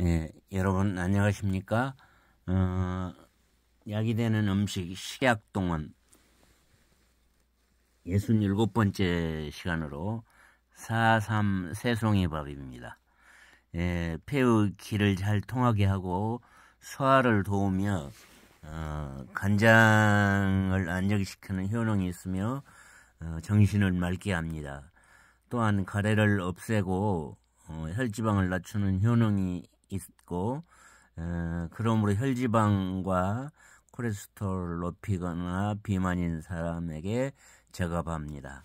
예, 여러분 안녕하십니까? 어, 약이 되는 음식 식약동원 67번째 시간으로 4.3 새송이 밥입니다. 예, 폐의 기를 잘 통하게 하고 소화를 도우며 어, 간장을 안정시키는 효능이 있으며 어, 정신을 맑게 합니다. 또한 가래를 없애고 어, 혈지방을 낮추는 효능이 있고 어, 그러므로 혈지방과 콜레스테롤 높이거나 비만인 사람에게 적합합니다.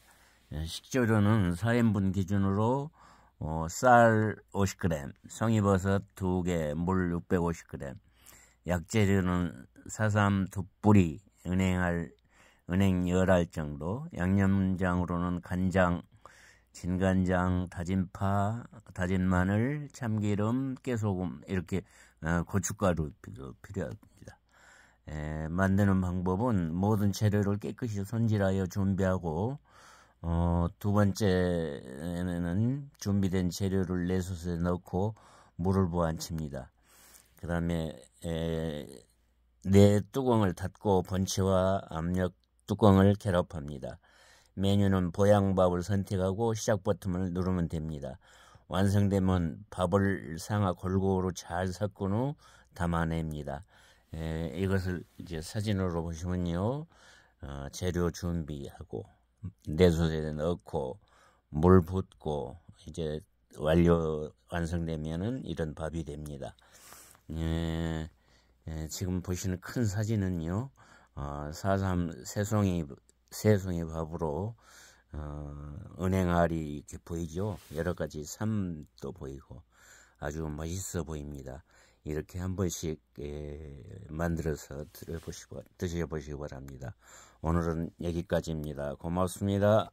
어, 식재료는 4인분 기준으로 어, 쌀 50g, 성이버섯 2개, 물 650g, 약재료는 사삼 두 뿌리, 은행알, 은행 열알 정도, 양념장으로는 간장 진간장, 다진 파, 다진 마늘, 참기름, 깨소금 이렇게 어, 고춧가루 필요합니다. 에, 만드는 방법은 모든 재료를 깨끗이 손질하여 준비하고 어, 두 번째는 준비된 재료를 내솥에 넣고 물을 부어칩니다. 그 다음에 네 뚜껑을 닫고 번치와 압력 뚜껑을 결합합니다. 메뉴는 보양밥을 선택하고 시작 버튼을 누르면 됩니다. 완성되면 밥을 상하 골고루 잘 섞은 후 담아냅니다. 에, 이것을 이제 사진으로 보시면요. 어, 재료 준비하고 내솥에 넣고 물 붓고 이제 완료 완성되면은 이런 밥이 됩니다. 에, 에, 지금 보시는 큰 사진은요. 어, 4.3 새송이 새송이 밥으로 어, 은행알이 이렇게 보이죠. 여러 가지 삶도 보이고 아주 멋있어 보입니다. 이렇게 한 번씩 예, 만들어서 드셔보시기 바랍니다. 오늘은 여기까지입니다. 고맙습니다.